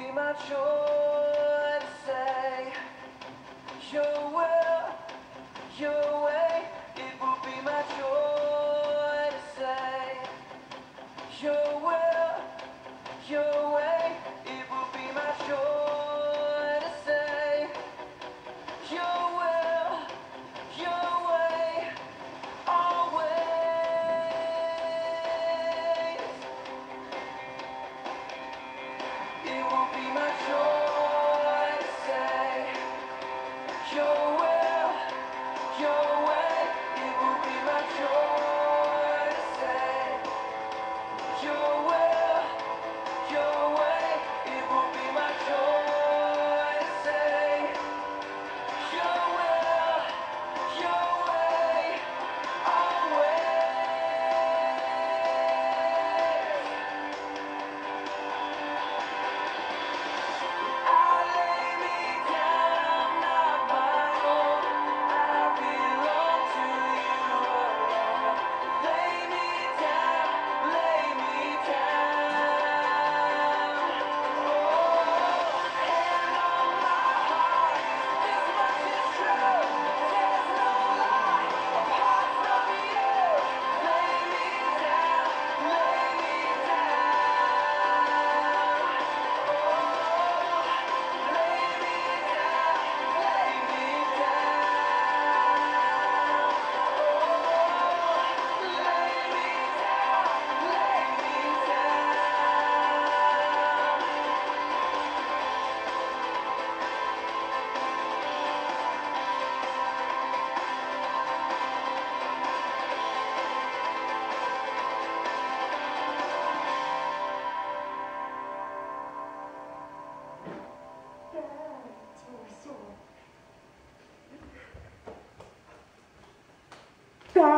Will joy to say your will, your way.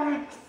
It's